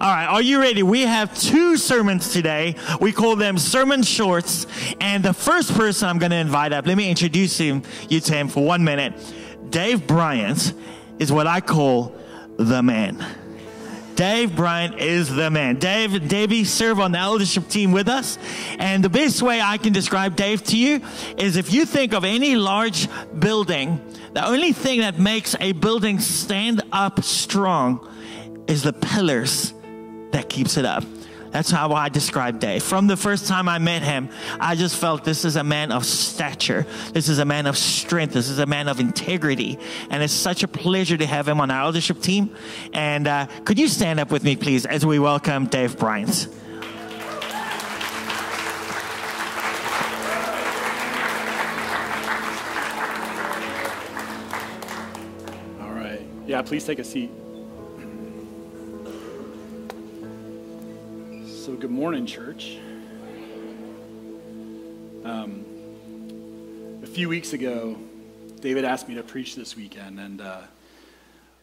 All right, are you ready? We have two sermons today. We call them sermon shorts. And the first person I'm going to invite up, let me introduce him, you to him for one minute. Dave Bryant is what I call the man. Dave Bryant is the man. Dave, Davey serve on the eldership team with us. And the best way I can describe Dave to you is if you think of any large building, the only thing that makes a building stand up strong is the pillars that keeps it up. That's how I describe Dave. From the first time I met him, I just felt this is a man of stature. This is a man of strength. This is a man of integrity. And it's such a pleasure to have him on our eldership team. And uh, could you stand up with me, please, as we welcome Dave Bryant? All right. Yeah, please take a seat. So, good morning, church. Um, a few weeks ago, David asked me to preach this weekend, and uh,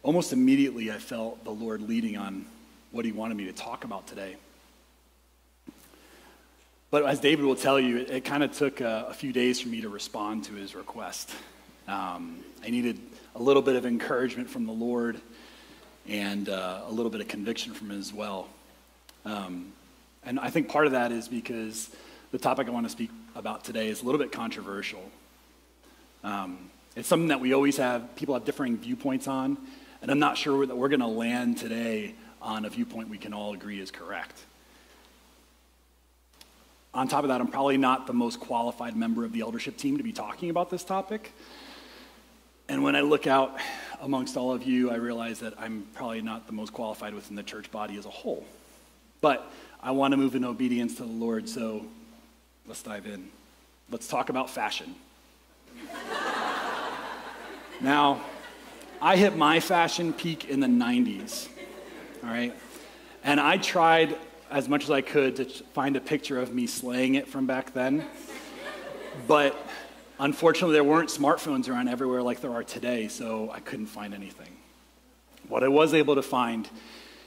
almost immediately I felt the Lord leading on what he wanted me to talk about today. But as David will tell you, it, it kind of took a, a, few days for me to respond to his request. Um, I needed a little bit of encouragement from the Lord and uh, a little bit of conviction from him as well. Um, and I think part of that is because the topic I want to speak about today is a little bit controversial. Um, it's something that we always have, people have differing viewpoints on, and I'm not sure that we're going to land today on a viewpoint we can all agree is correct. On top of that, I'm probably not the most qualified member of the eldership team to be talking about this topic. And when I look out amongst all of you, I realize that I'm probably not the most qualified within the church body as a whole. But I want to move in obedience to the Lord, so let's dive in. Let's talk about fashion. now, I hit my fashion peak in the 90s, all right? And I tried as much as I could to find a picture of me slaying it from back then. But unfortunately, there weren't smartphones around everywhere like there are today, so I couldn't find anything. What I was able to find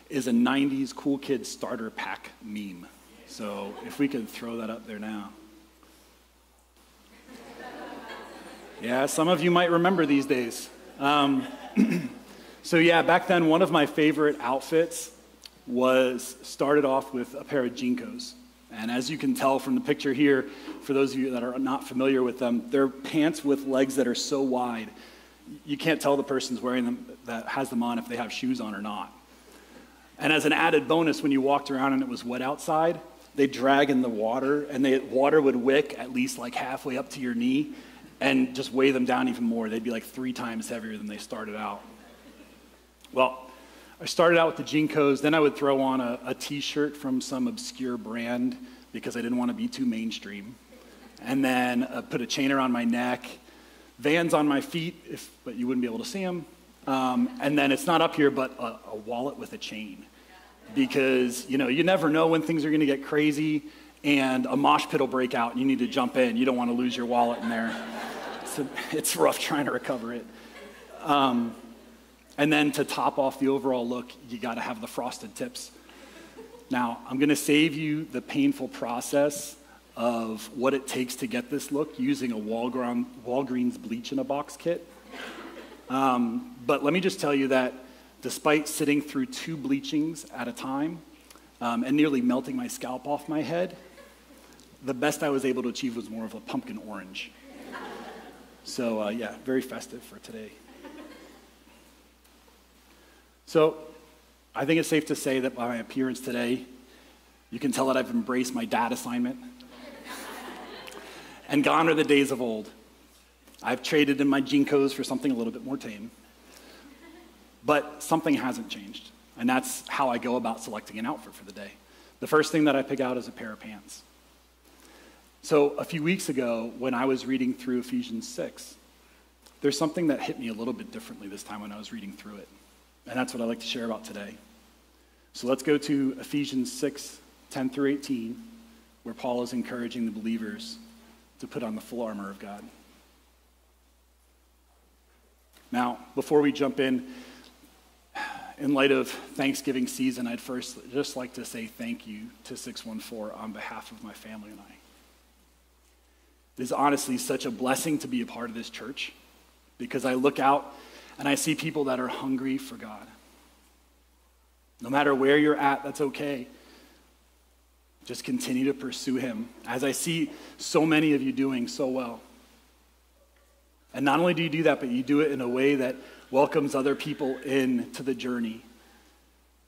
is a 90s cool kid starter pack meme. So if we could throw that up there now. Yeah, some of you might remember these days. Um, so yeah, back then one of my favorite outfits was started off with a pair of JNCOs. And as you can tell from the picture here, for those of you that are not familiar with them, they're pants with legs that are so wide, you can't tell the person's wearing them that has them on if they have shoes on or not. And as an added bonus, when you walked around and it was wet outside, they'd drag in the water, and the water would wick at least like halfway up to your knee and just weigh them down even more. They'd be like three times heavier than they started out. Well, I started out with the JNCOs, then I would throw on a a t-shirt from some obscure brand because I didn't want to be too mainstream. And then uh, put a chain around my neck, Vans on my feet, if, but you wouldn't be able to see them. Um, and then it's not up here, but a, a wallet with a chain. Because, you know, you never know when things are going to get crazy and a mosh pit will break out and you need to jump in. You don't want to lose your wallet in there. It's, a, it's rough trying to recover it. Um, and then to top off the overall look, you got to have the frosted tips. Now, I'm going to save you the painful process of what it takes to get this look using a Walgreens bleach in a box kit. Um, but let me just tell you that despite sitting through two bleachings at a time um, and nearly melting my scalp off my head, the best I was able to achieve was more of a pumpkin orange. So, uh, yeah, very festive for today. So, I think it's safe to say that by my appearance today, you can tell that I've embraced my dad assignment. and gone are the days of old. I've traded in my JNCOs for something a little bit more tame. But something hasn't changed. And that's how I go about selecting an outfit for the day. The first thing that I pick out is a pair of pants. So a few weeks ago, when I was reading through Ephesians 6, there's something that hit me a little bit differently this time when I was reading through it. And that's what I'd like to share about today. So let's go to Ephesians 6, 10 through 18, where Paul is encouraging the believers to put on the full armor of God. Now, before we jump in, in light of Thanksgiving season, I'd first just like to say thank you to 614 on behalf of my family and I. It is honestly such a blessing to be a part of this church because I look out and I see people that are hungry for God. No matter where you're at, that's okay. Just continue to pursue Him, as I see so many of you doing so well. And not only do you do that, but you do it in a way that welcomes other people in to the journey.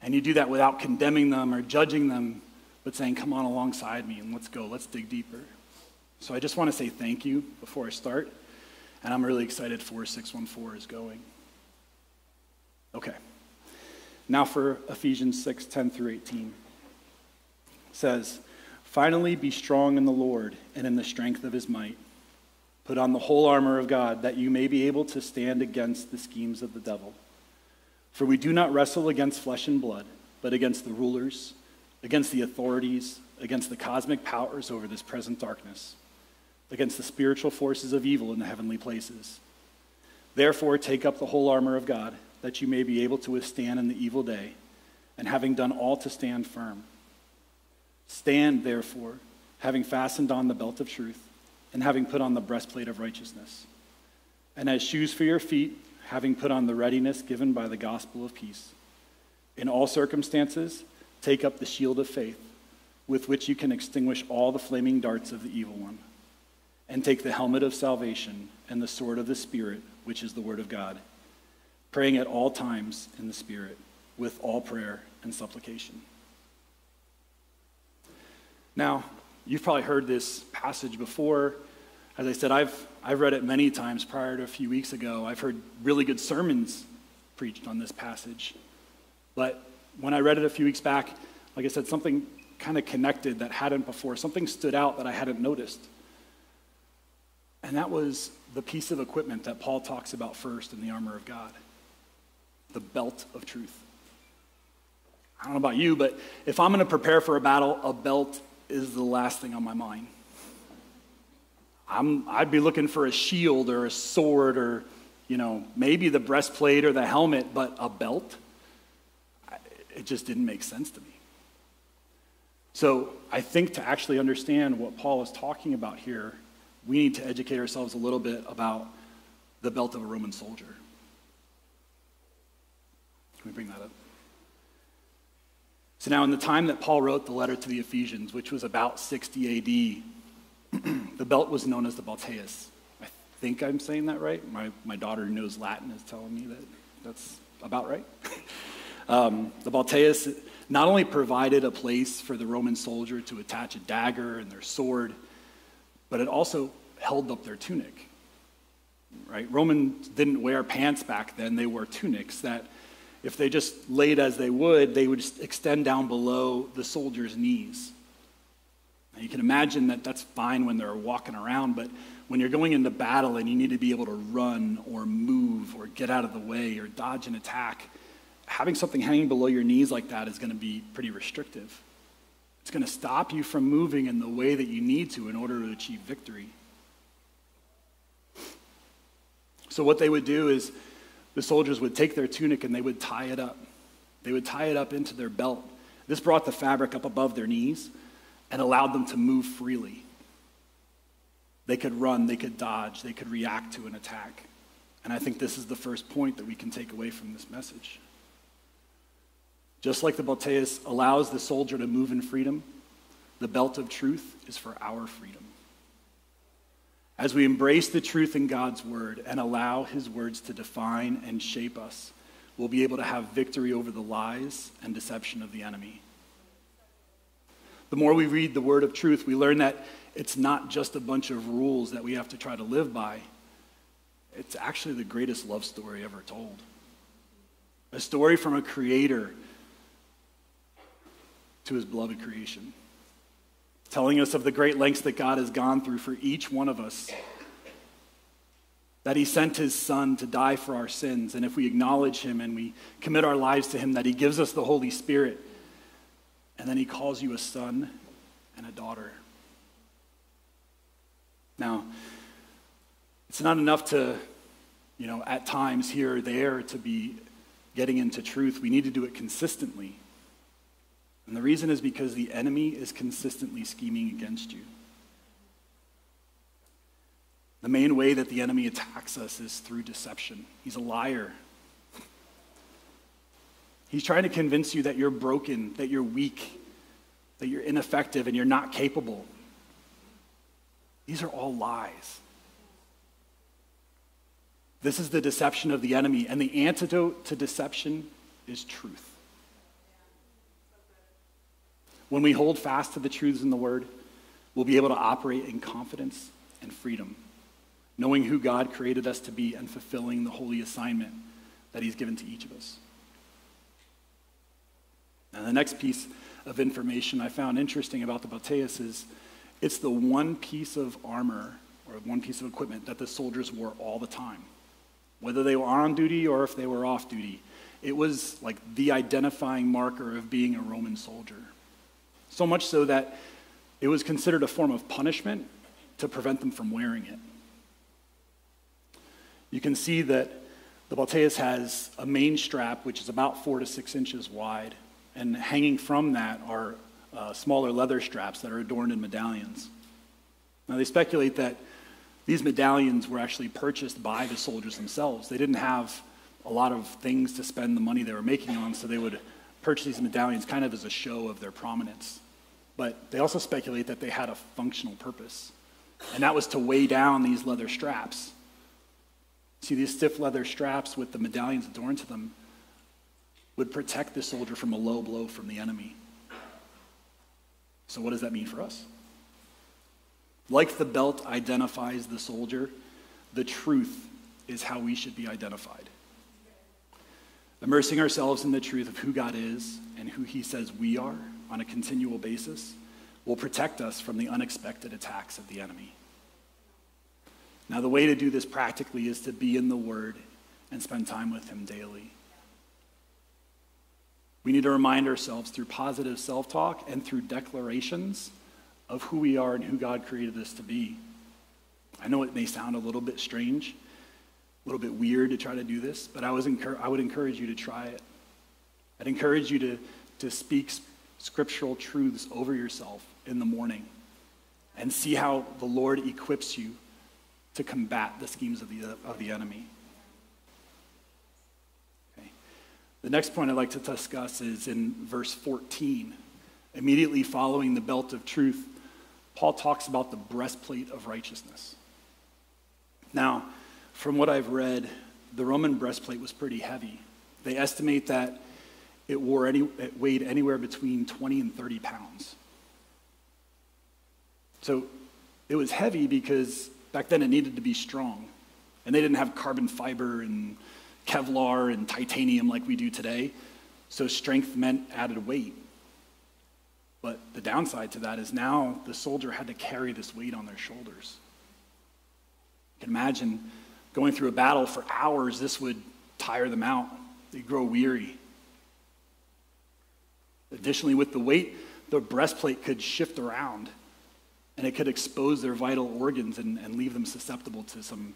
And you do that without condemning them or judging them, but saying, Come on alongside me and let's go, let's dig deeper. So I just want to say thank you before I start. And I'm really excited for where 614 is going. Okay. Now for Ephesians 6 10 through 18. It says, Finally, be strong in the Lord and in the strength of his might. Put on the whole armor of God that you may be able to stand against the schemes of the devil. For we do not wrestle against flesh and blood, but against the rulers, against the authorities, against the cosmic powers over this present darkness, against the spiritual forces of evil in the heavenly places. Therefore, take up the whole armor of God, that you may be able to withstand in the evil day, and having done all to stand firm. Stand, therefore, having fastened on the belt of truth and having put on the breastplate of righteousness. And as shoes for your feet, having put on the readiness given by the gospel of peace. In all circumstances, take up the shield of faith, with which you can extinguish all the flaming darts of the evil one. And take the helmet of salvation and the sword of the Spirit, which is the word of God, praying at all times in the Spirit, with all prayer and supplication. Now, you've probably heard this passage before. As I said, I've, I've read it many times prior to a few weeks ago. I've heard really good sermons preached on this passage. But when I read it a few weeks back, like I said, something kind of connected that hadn't before. Something stood out that I hadn't noticed. And that was the piece of equipment that Paul talks about first in the armor of God the belt of truth. I don't know about you, but if I'm going to prepare for a battle, a belt is the last thing on my mind. I'm, I'd be looking for a shield or a sword or, you know, maybe the breastplate or the helmet, but a belt? It just didn't make sense to me. So I think to actually understand what Paul is talking about here, we need to educate ourselves a little bit about the belt of a Roman soldier. Can we bring that up? So now, in the time that Paul wrote the letter to the Ephesians, which was about 60 AD, the belt was known as the Balteus. I think I'm saying that right. My, my daughter who knows Latin is telling me that that's about right. um, the Balteus not only provided a place for the Roman soldier to attach a dagger and their sword, but it also held up their tunic. Right? Romans didn't wear pants back then, they wore tunics that if they just laid as they would, they would extend down below the soldier's knees. You can imagine that that's fine when they're walking around, but when you're going into battle and you need to be able to run or move or get out of the way or dodge an attack, having something hanging below your knees like that is going to be pretty restrictive. It's going to stop you from moving in the way that you need to in order to achieve victory. So, what they would do is the soldiers would take their tunic and they would tie it up. They would tie it up into their belt. This brought the fabric up above their knees and allowed them to move freely. They could run, they could dodge, they could react to an attack. And I think this is the first point that we can take away from this message. Just like the Balteus allows the soldier to move in freedom, the belt of truth is for our freedom. As we embrace the truth in God's word and allow his words to define and shape us, we'll be able to have victory over the lies and deception of the enemy. The more we read the word of truth, we learn that it's not just a bunch of rules that we have to try to live by. It's actually the greatest love story ever told. A story from a creator to his beloved creation, telling us of the great lengths that God has gone through for each one of us. That he sent his son to die for our sins. And if we acknowledge him and we commit our lives to him, that he gives us the Holy Spirit and then he calls you a son and a daughter. Now, it's not enough to, you know, at times here or there to be getting into truth, we need to do it consistently. And the reason is because the enemy is consistently scheming against you. The main way that the enemy attacks us is through deception. He's a liar. He's trying to convince you that you're broken, that you're weak, that you're ineffective, and you're not capable. These are all lies. This is the deception of the enemy, and the antidote to deception is truth. When we hold fast to the truths in the Word, we'll be able to operate in confidence and freedom, knowing who God created us to be and fulfilling the holy assignment that He's given to each of us. And the next piece of information I found interesting about the Balteus is it's the one piece of armor or one piece of equipment that the soldiers wore all the time, whether they were on duty or if they were off duty. It was like the identifying marker of being a Roman soldier. So much so that it was considered a form of punishment to prevent them from wearing it. You can see that the Balteus has a main strap, which is about four to six inches wide, and hanging from that are uh, smaller leather straps that are adorned in medallions. Now, they speculate that these medallions were actually purchased by the soldiers themselves. They didn't have a lot of things to spend the money they were making on, so they would purchase these medallions kind of as a show of their prominence. But they also speculate that they had a functional purpose, and that was to weigh down these leather straps. See, these stiff leather straps with the medallions adorned to them would protect the soldier from a low blow from the enemy. So, what does that mean for us? Like the belt identifies the soldier, the truth is how we should be identified. Immersing ourselves in the truth of who God is and who He says we are on a continual basis will protect us from the unexpected attacks of the enemy. Now, the way to do this practically is to be in the Word and spend time with Him daily. We need to remind ourselves through positive self talk and through declarations of who we are and who God created us to be. I know it may sound a little bit strange, a little bit weird to try to do this, but I, was encur- I would encourage you to try it. I'd encourage you to, to speak scriptural truths over yourself in the morning and see how the Lord equips you to combat the schemes of the, of the enemy. The next point I'd like to discuss is in verse 14. Immediately following the belt of truth, Paul talks about the breastplate of righteousness. Now, from what I've read, the Roman breastplate was pretty heavy. They estimate that it, wore any, it weighed anywhere between 20 and 30 pounds. So it was heavy because back then it needed to be strong. And they didn't have carbon fiber and Kevlar and titanium like we do today. So strength meant added weight. But the downside to that is now the soldier had to carry this weight on their shoulders. You can imagine going through a battle for hours, this would tire them out. They'd grow weary. Additionally, with the weight, the breastplate could shift around and it could expose their vital organs and, and leave them susceptible to some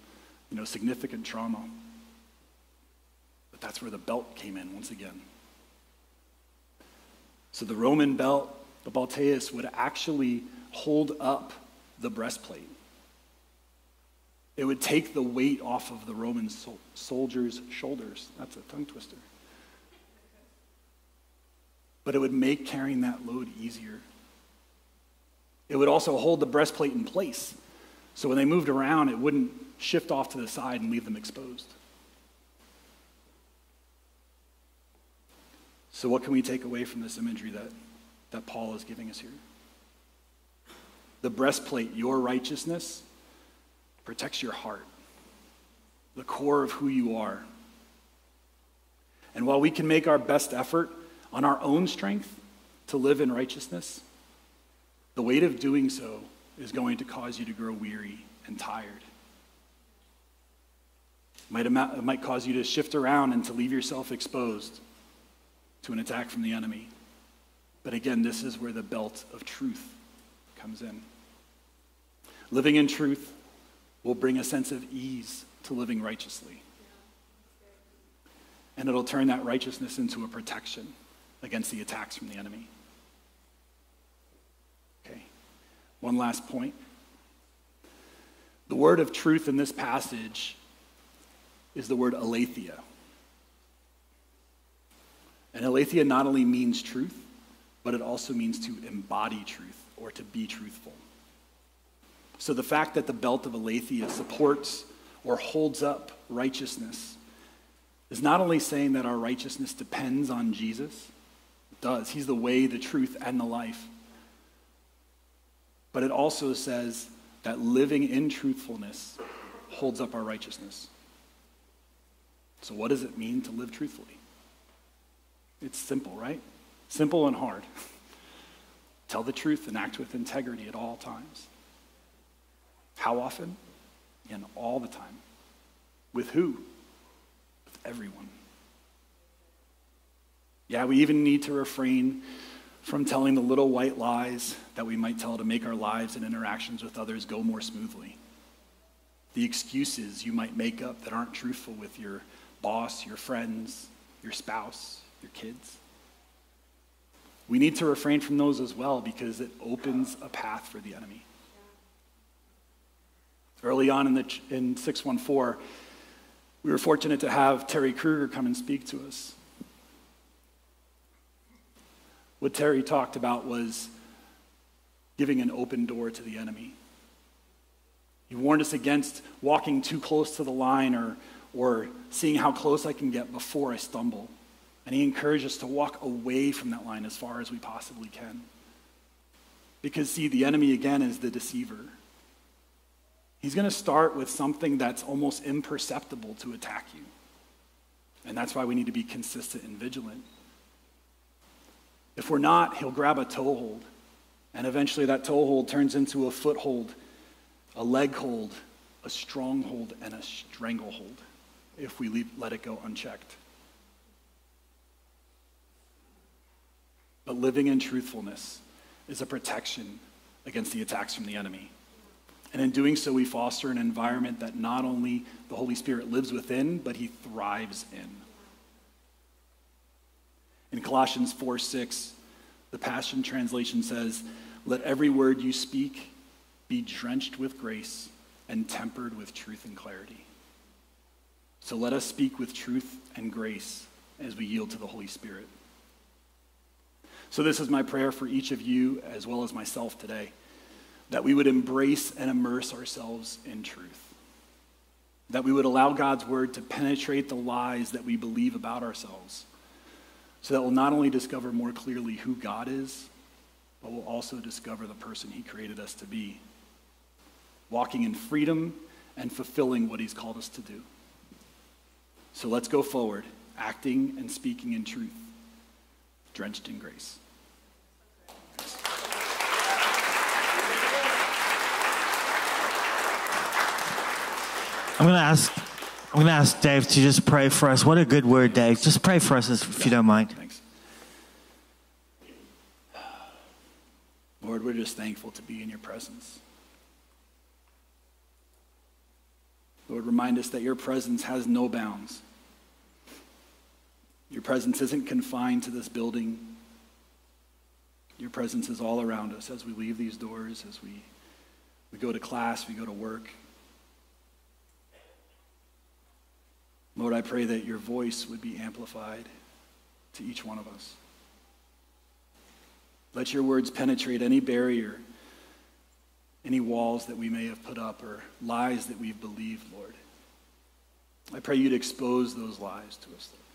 you know, significant trauma. But that's where the belt came in once again. So the Roman belt, the Balteus, would actually hold up the breastplate. It would take the weight off of the Roman sol- soldier's shoulders. That's a tongue twister. But it would make carrying that load easier. It would also hold the breastplate in place. So when they moved around, it wouldn't shift off to the side and leave them exposed. So, what can we take away from this imagery that, that Paul is giving us here? The breastplate, your righteousness, protects your heart, the core of who you are. And while we can make our best effort on our own strength to live in righteousness, the weight of doing so is going to cause you to grow weary and tired. It might, it might cause you to shift around and to leave yourself exposed to an attack from the enemy. But again, this is where the belt of truth comes in. Living in truth will bring a sense of ease to living righteously. and it'll turn that righteousness into a protection against the attacks from the enemy. Okay, one last point. The word of truth in this passage is the word aletheia. And aletheia not only means truth, but it also means to embody truth or to be truthful. So the fact that the belt of aletheia supports or holds up righteousness is not only saying that our righteousness depends on Jesus, it does. He's the way, the truth, and the life. But it also says that living in truthfulness holds up our righteousness. So, what does it mean to live truthfully? It's simple, right? Simple and hard. Tell the truth and act with integrity at all times. How often? And all the time. With who? With everyone. Yeah, we even need to refrain from telling the little white lies that we might tell to make our lives and interactions with others go more smoothly. The excuses you might make up that aren't truthful with your boss, your friends, your spouse, your kids. We need to refrain from those as well because it opens a path for the enemy. Early on in, the, in 614, we were fortunate to have Terry Kruger come and speak to us. What Terry talked about was giving an open door to the enemy. He warned us against walking too close to the line or, or seeing how close I can get before I stumble. And he encouraged us to walk away from that line as far as we possibly can. Because, see, the enemy again is the deceiver. He's going to start with something that's almost imperceptible to attack you. And that's why we need to be consistent and vigilant. If we're not, he'll grab a toehold. And eventually that toehold turns into a foothold, a leg hold, a stronghold, and a stranglehold if we leave, let it go unchecked. But living in truthfulness is a protection against the attacks from the enemy. And in doing so, we foster an environment that not only the Holy Spirit lives within, but he thrives in. In Colossians 4 6, the Passion Translation says, Let every word you speak be drenched with grace and tempered with truth and clarity. So let us speak with truth and grace as we yield to the Holy Spirit. So, this is my prayer for each of you as well as myself today that we would embrace and immerse ourselves in truth. That we would allow God's word to penetrate the lies that we believe about ourselves. So that we'll not only discover more clearly who God is, but we'll also discover the person he created us to be. Walking in freedom and fulfilling what he's called us to do. So let's go forward, acting and speaking in truth, drenched in grace. I'm going to ask. I'm going to ask Dave to just pray for us. What a good word, Dave. Just pray for us if you don't mind. Thanks. Lord, we're just thankful to be in your presence. Lord, remind us that your presence has no bounds. Your presence isn't confined to this building. Your presence is all around us as we leave these doors, as we, we go to class, we go to work. Lord, I pray that your voice would be amplified to each one of us. Let your words penetrate any barrier, any walls that we may have put up, or lies that we've believed, Lord. I pray you'd expose those lies to us, Lord.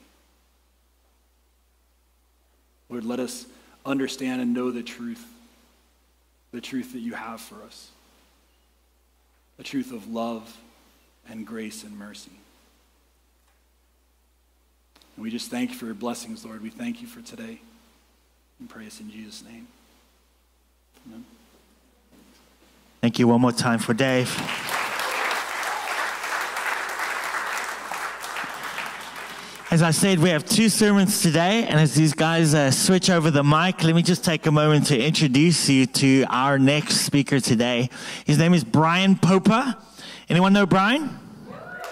Lord, let us understand and know the truth, the truth that you have for us, the truth of love and grace and mercy. And we just thank you for your blessings, Lord. We thank you for today. And pray us in Jesus' name. Amen. Thank you one more time for Dave. As I said, we have two sermons today, and as these guys uh, switch over the mic, let me just take a moment to introduce you to our next speaker today. His name is Bryan Popa. Anyone know Bryan?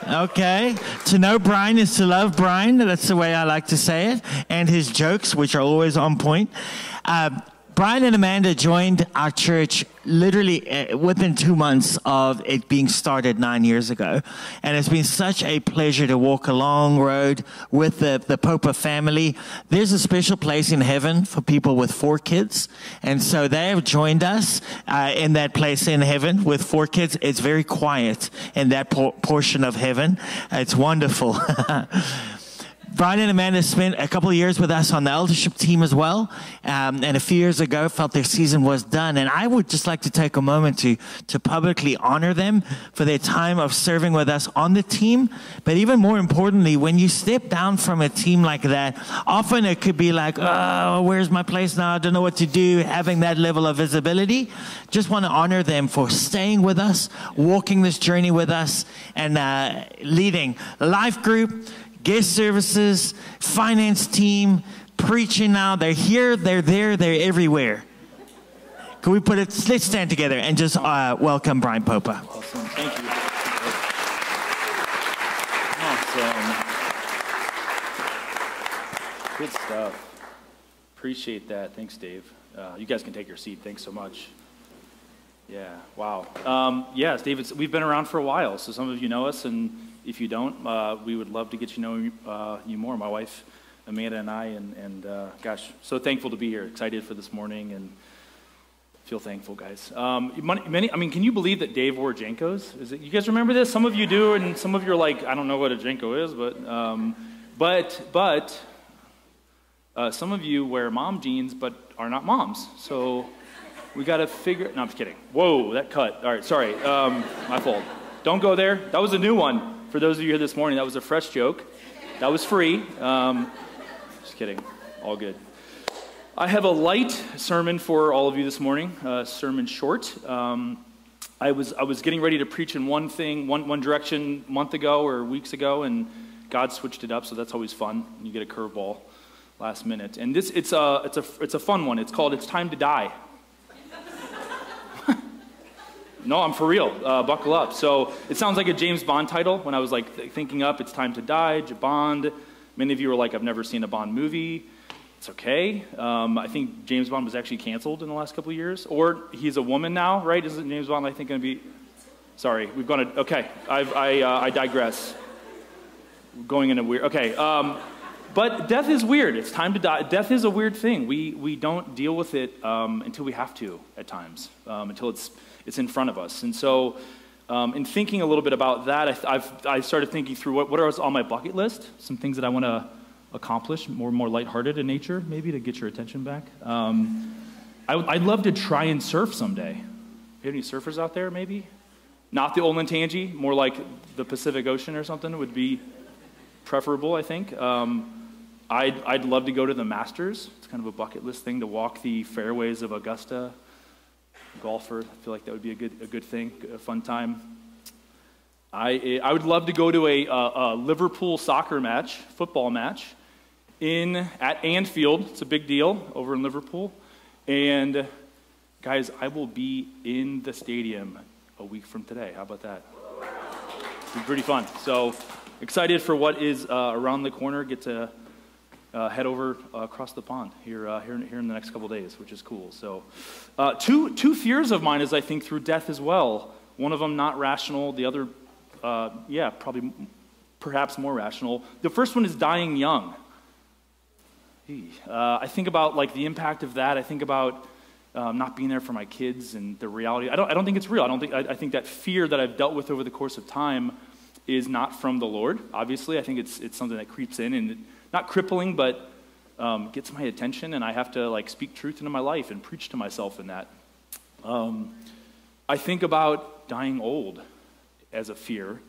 Okay. To know Bryan is to love Bryan. That's the way I like to say it. And his jokes, which are always on point. Uh, Bryan and Amanda joined our church literally uh, within two months of it being started nine years ago. And it's been such a pleasure to walk a long road with the, the Popa family. There's a special place in heaven for people with four kids. And so they have joined us uh, in that place in heaven with four kids. It's very quiet in that por- portion of heaven. It's wonderful. Bryan and Amanda spent a couple of years with us on the eldership team as well. Um, and a few years ago, felt their season was done. And I would just like to take a moment to, to publicly honor them for their time of serving with us on the team. But even more importantly, when you step down from a team like that, often it could be like, oh, where's my place now? I don't know what to do. Having that level of visibility. Just want to honor them for staying with us, walking this journey with us, and uh, leading life group guest services, finance team, preaching now. They're here, they're there, they're everywhere. Can we put it, let's stand together and just uh, welcome Bryan Popa. Awesome. Thank you. Awesome. Good stuff. Appreciate that. Thanks, Dave. Uh, you guys can take your seat. Thanks so much. Yeah, wow. Um, yes, David, we've been around for a while, so some of you know us, and if you don't, uh, we would love to get to know uh, you more. My wife, Amanda, and I, and, and uh, gosh, so thankful to be here. Excited for this morning, and feel thankful, guys. Um, many, I mean, can you believe that Dave wore JNCOs? Is it, you guys remember this? Some of you do, and some of you are like, I don't know what a JNCO is, but, um, but, but, uh, some of you wear mom jeans, but are not moms. So we got to figure. No, I'm just kidding. Whoa, that cut. All right, sorry. Um, my fault. Don't go there. That was a new one. For those of you here this morning, that was a fresh joke. That was free. Um, just kidding. All good. I have a light sermon for all of you this morning, uh, sermon short. Um, I, was, I was getting ready to preach in one thing, one, one direction month ago or weeks ago, and God switched it up, so that's always fun. You get a curveball last minute. And this, it's a, it's, a, it's a fun one. It's called It's Time to Die. No, I'm for real. Uh, buckle up. So it sounds like a James Bond title. When I was like th- thinking up, it's time to die, Bond. Many of you were like, I've never seen a Bond movie. It's okay. Um, I think James Bond was actually canceled in the last couple of years. Or he's a woman now, right? Isn't James Bond, I think, going to be. Sorry, we've gone to. Okay, I've, I, uh, I digress. Going in a weird. Okay. Um, but death is weird. It's time to die. Death is a weird thing. We, we don't deal with it um, until we have to at times, um, until it's it's in front of us. And so, um, in thinking a little bit about that, I, have I started thinking through what, what are on my bucket list, some things that I want to accomplish, more more lighthearted in nature, maybe to get your attention back. Um, I, would love to try and surf someday. You have any surfers out there, maybe? Not the Olentangy, more like the Pacific Ocean or something would be preferable, I think. Um, I'd, I'd love to go to the Masters. It's kind of a bucket list thing to walk the fairways of Augusta golfer. I feel like that would be a good, a good thing, a fun time. I, I would love to go to a, a, a Liverpool soccer match, football match, in at Anfield. It's a big deal over in Liverpool. And guys, I will be in the stadium a week from today. How about that? Be pretty fun. So excited for what is uh, around the corner. Get to uh, head over uh, across the pond here, uh, here, here in the next couple days, which is cool. So, uh, two, two fears of mine as I think through death as well. One of them not rational, the other, uh, yeah, probably perhaps more rational. The first one is dying young. Uh, I think about like the impact of that. I think about um, not being there for my kids and the reality. I don't, I don't think it's real. I don't think, I, I think that fear that I've dealt with over the course of time is not from the Lord, obviously. I think it's, it's something that creeps in and not crippling, but um, gets my attention, and I have to like speak truth into my life and preach to myself in that. Um, I think about dying old as a fear,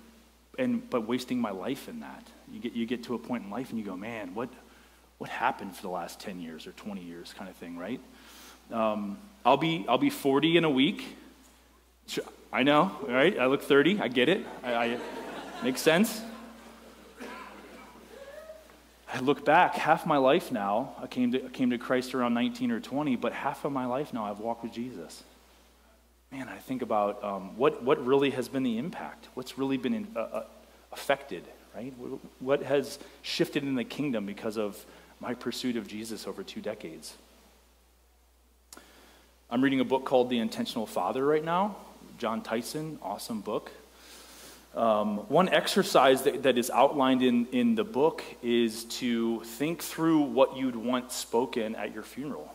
and but wasting my life in that. You get you get to a point in life and you go, man, what what happened for the last ten years or twenty years, kind of thing, right? Um, I'll be I'll be forty in a week. I know, right? I look thirty. I get it. I, I makes sense. I look back, half my life now, I came to, I came to Christ around 19 or 20, but half of my life now I've walked with Jesus. Man, I think about um, what, what really has been the impact. What's really been in, a, a, affected, right? What has shifted in the kingdom because of my pursuit of Jesus over two decades? I'm reading a book called The Intentional Father right now. Jon Tyson, awesome book. Um, one exercise that, that is outlined in, in the book is to think through what you'd want spoken at your funeral.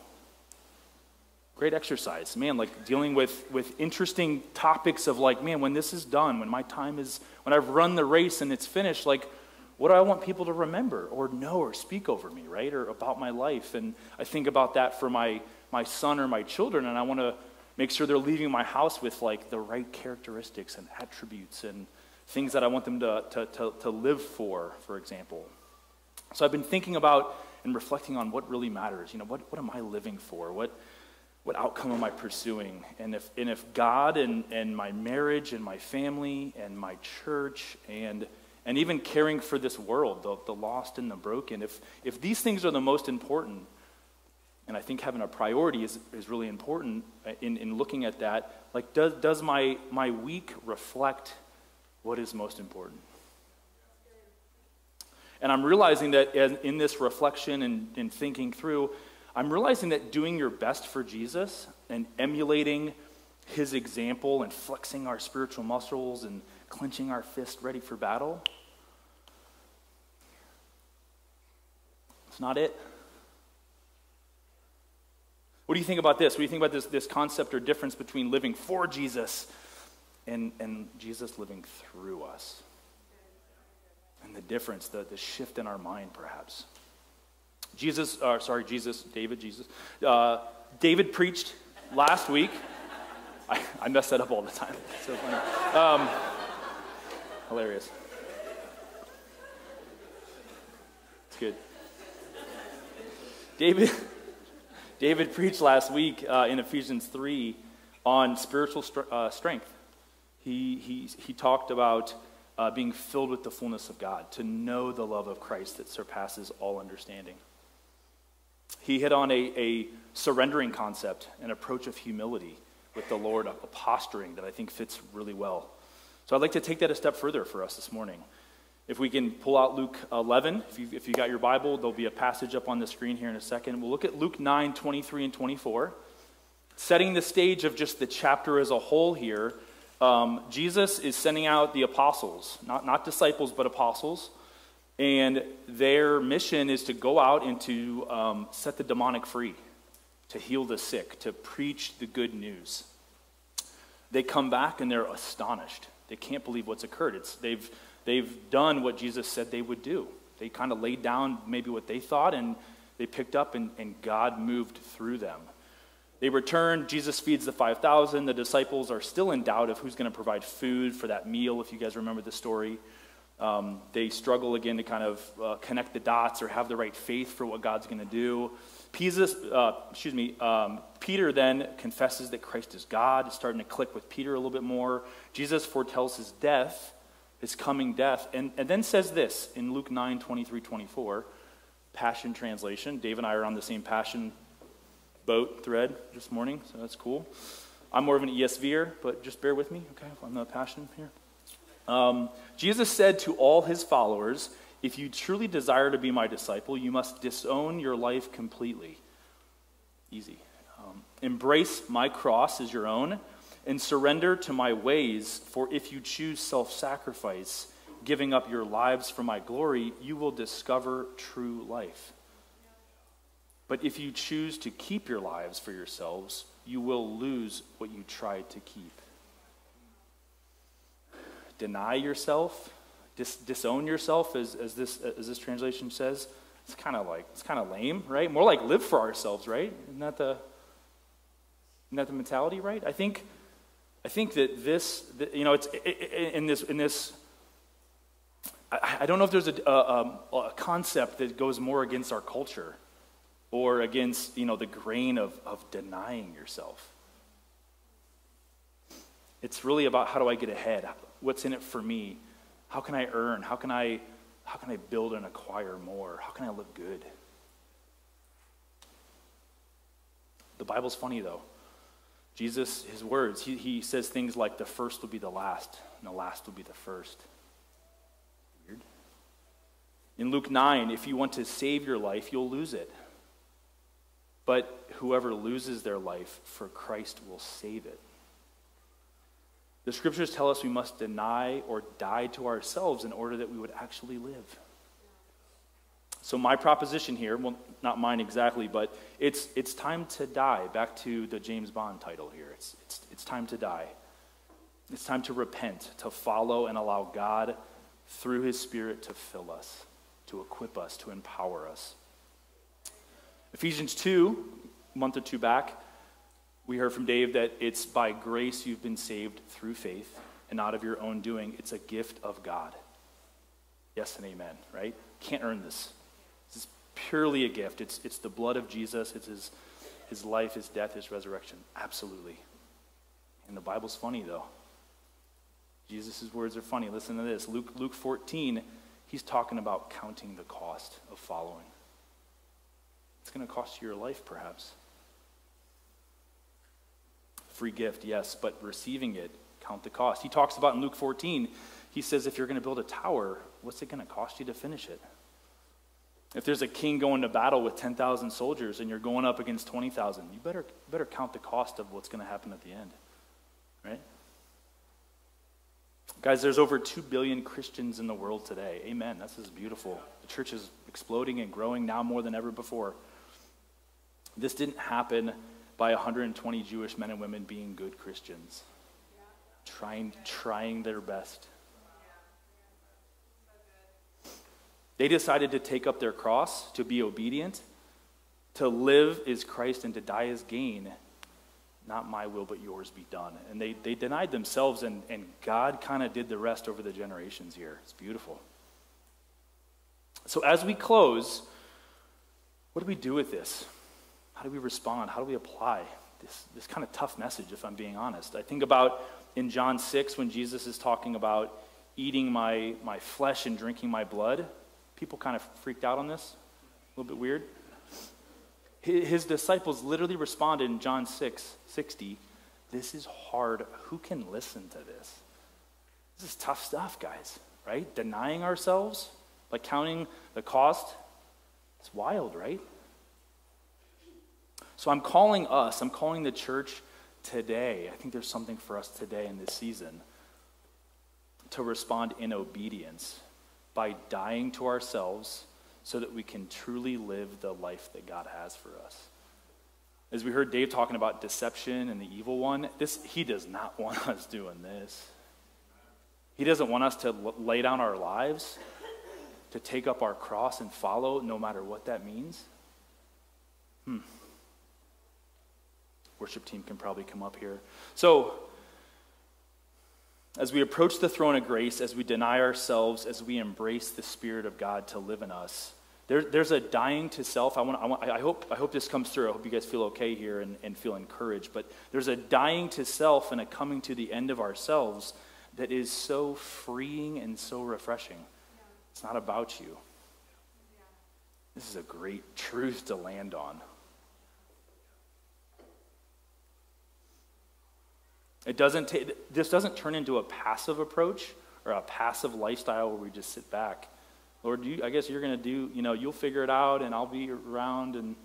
Great exercise. Man, like dealing with, with interesting topics of like, man, when this is done, when my time is, when I've run the race and it's finished, like, what do I want people to remember or know or speak over me, right? Or about my life. And I think about that for my, my son or my children, and I want to make sure they're leaving my house with like the right characteristics and attributes and things that I want them to, to, to, to live for, for example. So I've been thinking about and reflecting on what really matters. You know, what, what am I living for? What, what outcome am I pursuing? And if, and if God and, and my marriage and my family and my church and, and even caring for this world, the, the lost and the broken, if, if these things are the most important, and I think having a priority is, is really important in, in looking at that, like does, does my, my week reflect what is most important. And I'm realizing that in this reflection and, thinking through, I'm realizing that doing your best for Jesus and emulating his example and flexing our spiritual muscles and clenching our fist ready for battle, it's not it. What do you think about this? What do you think about this, this concept or difference between living for Jesus and, and Jesus living through us. And the difference, the, the shift in our mind, perhaps. Jesus, uh, sorry, Jesus, David, Jesus. Uh, David preached last week. I, I mess that up all the time. It's so funny. Um, hilarious. It's good. David, David preached last week uh, in Ephesians 3 on spiritual uh, strength he, he, he talked about uh, being filled with the fullness of God, to know the love of Christ that surpasses all understanding. He hit on a, a surrendering concept, an approach of humility with the Lord, a posturing that I think fits really well. So I'd like to take that a step further for us this morning. If we can pull out Luke 11, if you, if you got your Bible, there'll be a passage up on the screen here in a second. We'll look at Luke 9, 23 and 24, setting the stage of just the chapter as a whole here um, Jesus is sending out the apostles, not, not disciples, but apostles. And their mission is to go out and to um, set the demonic free, to heal the sick, to preach the good news. They come back and they're astonished. They can't believe what's occurred. It's, they've, they've done what Jesus said they would do. They kind of laid down maybe what they thought, and they picked up, and, and God moved through them. They return. Jesus feeds the 5,000. The disciples are still in doubt of who's going to provide food for that meal, if you guys remember the story. Um, they struggle again to kind of uh, connect the dots or have the right faith for what God's going to do. Jesus, uh, excuse me, um, Peter then confesses that Christ is God. It's starting to click with Peter a little bit more. Jesus foretells his death, his coming death, and, and then says this in Luke 9 23 24, Passion Translation. Dave and I are on the same Passion boat thread this morning, so that's cool. I'm more of an ESVer, but just bear with me, okay? I'm not passion here. Um, Jesus said to all his followers, If you truly desire to be my disciple, you must disown your life completely. Easy. Um, embrace my cross as your own and surrender to my ways, for if you choose self sacrifice, giving up your lives for my glory, you will discover true life. But if you choose to keep your lives for yourselves, you will lose what you tried to keep. Deny yourself, dis- disown yourself, as, as, this, as this translation says. It's kind of like, it's kind of lame, right? More like live for ourselves, right? Isn't that the, isn't that the mentality, right? I think, I think that this, you know, it's in this, in this I, I don't know if there's a, a, um, a concept that goes more against our culture or against you know the grain of, of denying yourself. It's really about how do i get ahead? What's in it for me? How can i earn? How can i how can i build and acquire more? How can i look good? The bible's funny though. Jesus his words he, he says things like the first will be the last and the last will be the first. In Luke 9, if you want to save your life, you'll lose it. But whoever loses their life for Christ will save it. The scriptures tell us we must deny or die to ourselves in order that we would actually live. So, my proposition here, well, not mine exactly, but it's, it's time to die. Back to the James Bond title here. It's, it's, it's time to die. It's time to repent, to follow and allow God through his Spirit to fill us, to equip us, to empower us. Ephesians 2, a month or two back, we heard from Dave that it's by grace you've been saved through faith and not of your own doing. It's a gift of God. Yes and amen, right? Can't earn this. This is purely a gift. It's, it's the blood of Jesus, it's his, his life, his death, his resurrection. Absolutely. And the Bible's funny, though. Jesus' words are funny. Listen to this. Luke, Luke 14, he's talking about counting the cost of following. It's going to cost you your life, perhaps. Free gift, yes, but receiving it, count the cost. He talks about in Luke 14, he says, if you're going to build a tower, what's it going to cost you to finish it? If there's a king going to battle with 10,000 soldiers and you're going up against 20,000, you better, better count the cost of what's going to happen at the end, right? Guys, there's over 2 billion Christians in the world today. Amen. This is beautiful. The church is exploding and growing now more than ever before. This didn't happen by 120 Jewish men and women being good Christians, trying, trying their best. They decided to take up their cross, to be obedient. To live is Christ and to die is gain. Not my will, but yours be done. And they, they denied themselves, and, and God kind of did the rest over the generations here. It's beautiful. So, as we close, what do we do with this? How do we respond? How do we apply this, this kind of tough message, if I'm being honest? I think about in John 6 when Jesus is talking about eating my, my flesh and drinking my blood. People kind of freaked out on this. A little bit weird. His disciples literally responded in John 6 60, This is hard. Who can listen to this? This is tough stuff, guys, right? Denying ourselves, like counting the cost. It's wild, right? So I'm calling us, I'm calling the church today. I think there's something for us today in this season to respond in obedience by dying to ourselves so that we can truly live the life that God has for us. As we heard Dave talking about deception and the evil one, this, he does not want us doing this. He doesn't want us to lay down our lives, to take up our cross and follow, no matter what that means. Hmm. Worship team can probably come up here. So, as we approach the throne of grace, as we deny ourselves, as we embrace the Spirit of God to live in us, there, there's a dying to self. I, want, I, want, I, hope, I hope this comes through. I hope you guys feel okay here and, and feel encouraged. But there's a dying to self and a coming to the end of ourselves that is so freeing and so refreshing. It's not about you. This is a great truth to land on. It doesn't t- this doesn't turn into a passive approach or a passive lifestyle where we just sit back. Lord, you, I guess you're going to do, you know, you'll figure it out and I'll be around. And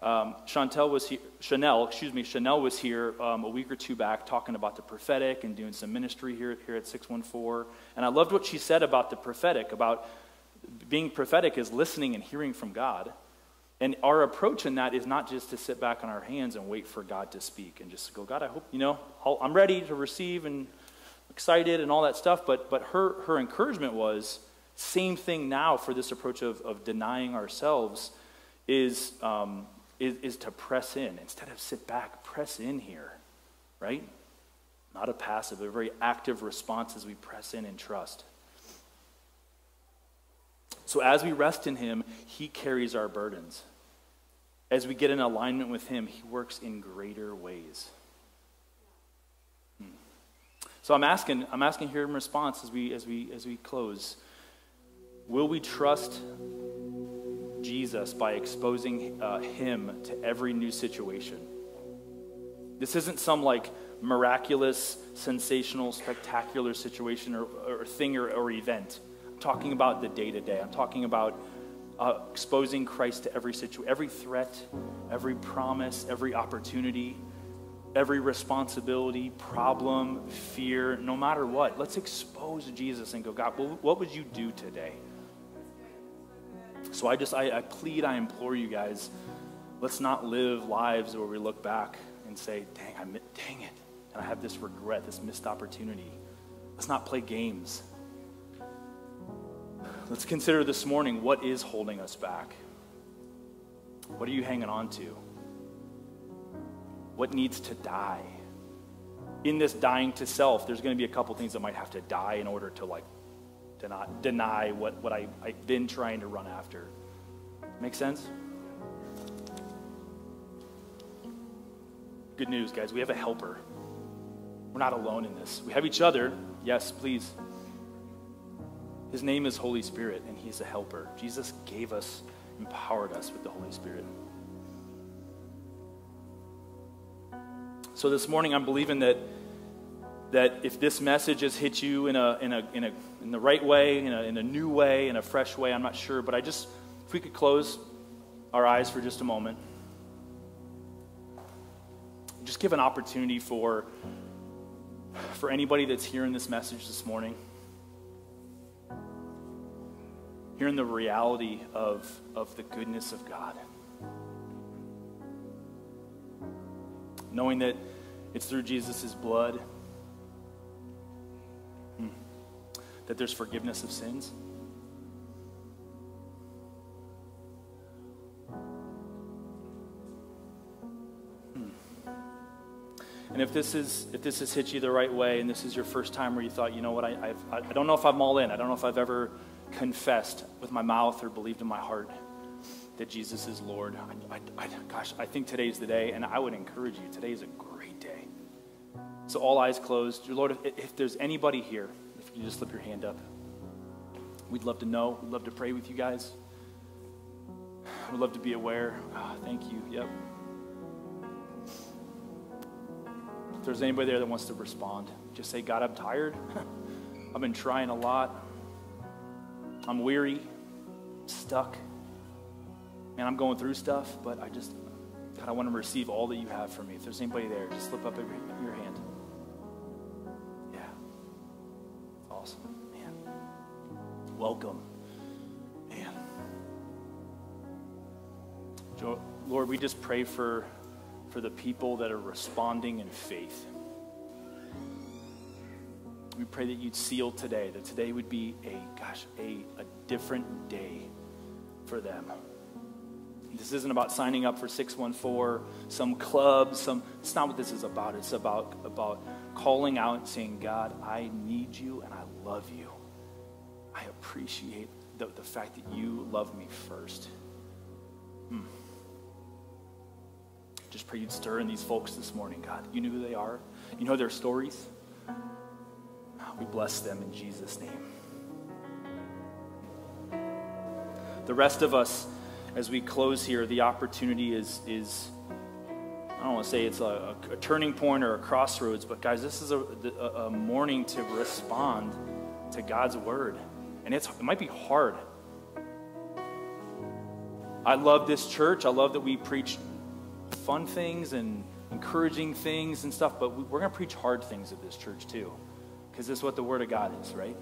um, Chantel was here, Chanel, excuse me, Chanel was here um, a week or two back talking about the prophetic and doing some ministry here, here at 614. And I loved what she said about the prophetic, about being prophetic is listening and hearing from God. And our approach in that is not just to sit back on our hands and wait for God to speak and just go, God, I hope, you know, i am ready to receive and excited and all that stuff. But, but her, her encouragement was, same thing now for this approach of, of denying ourselves is, um, is, is to press in. Instead of sit back, press in here, right? Not a passive, a very active response as we press in and trust. So as we rest in Him, He carries our burdens. As we get in alignment with Him, He works in greater ways. Hmm. So I'm asking, I'm asking here in response as we, as we, as we close will we trust Jesus by exposing uh, Him to every new situation? This isn't some like miraculous, sensational, spectacular situation or, or thing or, or event. Talking about the day to day. I'm talking about uh, exposing Christ to every situation, every threat, every promise, every opportunity, every responsibility, problem, fear, no matter what. Let's expose Jesus and go, God, what would you do today? So I just, I, I plead, I implore you guys, let's not live lives where we look back and say, dang, I, dang it, and I have this regret, this missed opportunity. Let's not play games. Let's consider this morning what is holding us back. What are you hanging on to? What needs to die? In this dying to self, there's going to be a couple things that might have to die in order to like to not deny what, what I, I've been trying to run after. Make sense? Good news, guys. We have a helper. We're not alone in this. We have each other. Yes, please. His name is Holy Spirit, and He's a helper. Jesus gave us, empowered us with the Holy Spirit. So this morning, I'm believing that that if this message has hit you in a in a in a in the right way, in a in a new way, in a fresh way, I'm not sure, but I just if we could close our eyes for just a moment, just give an opportunity for for anybody that's hearing this message this morning hearing the reality of, of the goodness of God. Knowing that it's through Jesus' blood hmm, that there's forgiveness of sins. Hmm. And if this is if this has hit you the right way, and this is your first time where you thought, you know what, I I've, I don't know if I'm all in. I don't know if I've ever confessed with my mouth or believed in my heart that Jesus is Lord. I, I, gosh, I think today's the day, and I would encourage you, today is a great day. So, all eyes closed. Your Lord, if, if there's anybody here, if you just slip your hand up, we'd love to know. We'd love to pray with you guys. We'd love to be aware. Oh, thank you. Yep. If there's anybody there that wants to respond, just say, God, I'm tired. I've been trying a lot. I'm weary, stuck. Man, I'm going through stuff, but I just, God, I want to receive all that you have for me. If there's anybody there, just slip up your hand. Yeah. Awesome. Man. Welcome. Man. Lord, we just pray for, for the people that are responding in faith. We pray that you'd seal today, that today would be a, gosh, a, a different day for them. This isn't about signing up for 614, some club, some it's not what this is about. It's about about calling out and saying, God, I need you and I love you. I appreciate the, the fact that you love me first. Hmm. Just pray you'd stir in these folks this morning, God. You know who they are. You know their stories. We bless them in Jesus' name. The rest of us, as we close here, the opportunity is, is I don't want to say it's a, a, turning point or a crossroads, but guys, this is a, a, a morning to respond to God's word. And it's, it might be hard. I love this church. I love that we preach fun things and encouraging things and stuff, but we're going to preach hard things at this church too because this is what the Word of God is, right?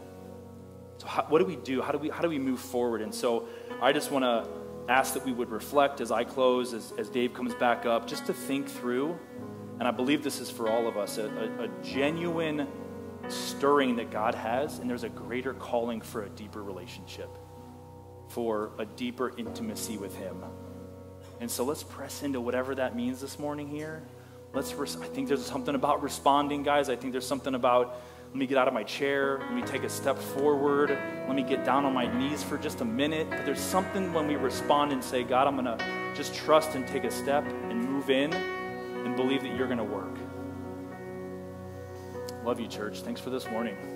So, how, what do we do? How do we, how do we move forward? And so, I just want to ask that we would reflect as I close, as, as Dave comes back up, just to think through, and I believe this is for all of us, a, a, a genuine stirring that God has, and there's a greater calling for a deeper relationship, for a deeper intimacy with Him. And so let's press into whatever that means this morning here. Let's. Res- I think there's something about responding, guys. I think there's something about let me get out of my chair. Let me take a step forward. Let me get down on my knees for just a minute. But there's something when we respond and say, God, I'm going to just trust and take a step and move in and believe that you're going to work. Love you, church. Thanks for this morning.